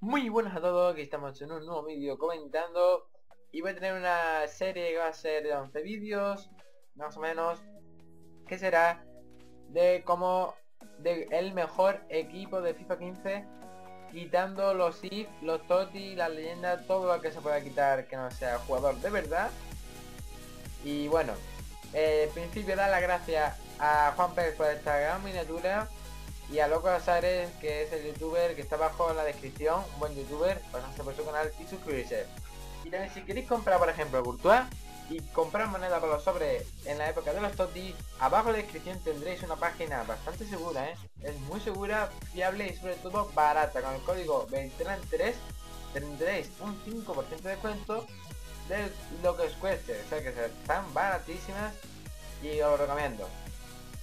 Muy buenas a todos, aquí estamos en un nuevo vídeo comentando y voy a tener una serie que va a ser de 11 vídeos, más o menos, que será de cómo de el mejor equipo de FIFA 15 quitando los if, los toti, la leyenda, todo lo que se pueda quitar que no sea jugador de verdad. Y bueno, eh, principio da la gracia a Juan Pérez por esta gran miniatura y a Loco Azares, que es el youtuber que está abajo en la descripción, un buen youtuber, pasarse por su canal y suscribirse. Y también si queréis comprar por ejemplo Virtual y comprar moneda para los sobres en la época de los TOTI, abajo en la descripción tendréis una página bastante segura, ¿eh? es muy segura, fiable y sobre todo barata. Con el código 23 tendréis un 5% de descuento de lo que os cueste, o sea que están baratísimas y os lo recomiendo.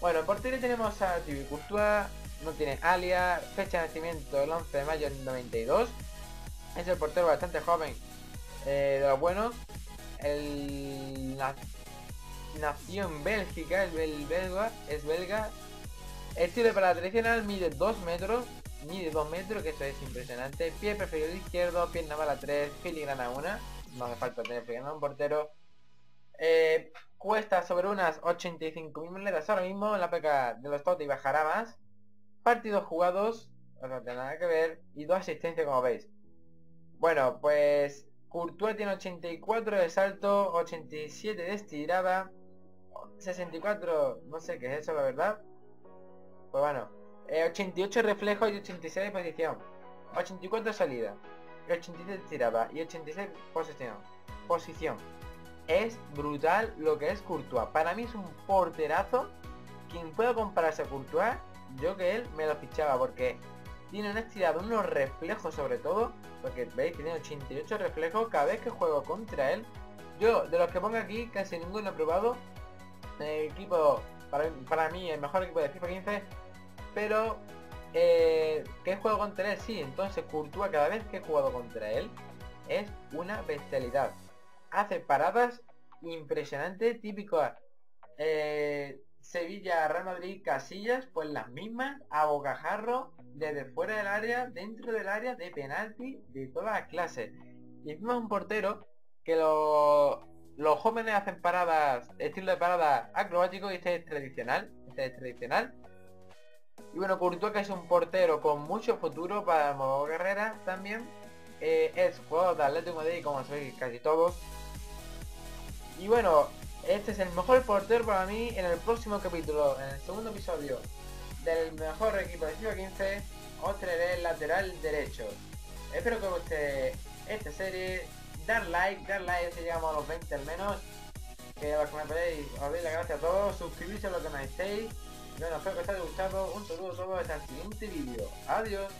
Bueno, en portería tenemos a Courtois, no tiene alias, fecha de nacimiento el 11 de mayo del 92, es el portero bastante joven, eh, de los buenos, el nació en Bélgica, el belga, es belga. Estilo para la tradicional mide 2 metros, mide 2 metros, que eso es impresionante. Pie preferido izquierdo, pierna mala 3, filigrana 1. No hace falta tener filigrana un portero. Eh, cuesta sobre unas 85.000 monedas ahora mismo en la PK de los TOT y bajará más. Partidos jugados, no tiene nada que ver. Y dos asistencias como veis. Bueno, pues Courtois tiene 84 de salto, 87 de estirada, 64, no sé qué es eso la verdad. Pues bueno, 88 reflejo y 86 de posición. 84 salida, 87 de estirada y 86 posición. Posición. Es brutal lo que es Courtois. Para mí es un porterazo. Quien pueda compararse a Courtois, yo que él me lo fichaba porque tiene una estirada, unos reflejos sobre todo, porque veis que tiene 88 reflejos cada vez que juego contra él. Yo, de los que pongo aquí, casi ninguno he probado. El equipo, para, mí, el mejor equipo de FIFA 15, pero eh, que juego contra él, sí, entonces Courtois cada vez que he jugado contra él es una bestialidad. Hace paradas impresionantes, típicas eh, Sevilla, Real Madrid, Casillas, pues las mismas, a bocajarro, desde fuera del área, dentro del área, de penalti, de todas las clases. Y encima un portero que los jóvenes hacen paradas, estilo de parada acrobático y este es tradicional, este es tradicional. Y bueno, Courtois que es un portero con mucho futuro para modo carrera también. Eh, es jugador de Atlético Madrid como sois casi todos. Y bueno, este es el mejor portero para mí en el próximo capítulo, en el segundo episodio del mejor equipo de FIFA 15, os traeré lateral derecho. Espero que os guste esta serie, dar like, dar like si llegamos a los 20 al menos. Que os me podéis, os doy las gracias a todos, suscribirse a lo que no estéis. Bueno, espero que os haya gustado, un saludo a hasta el siguiente vídeo. Adiós.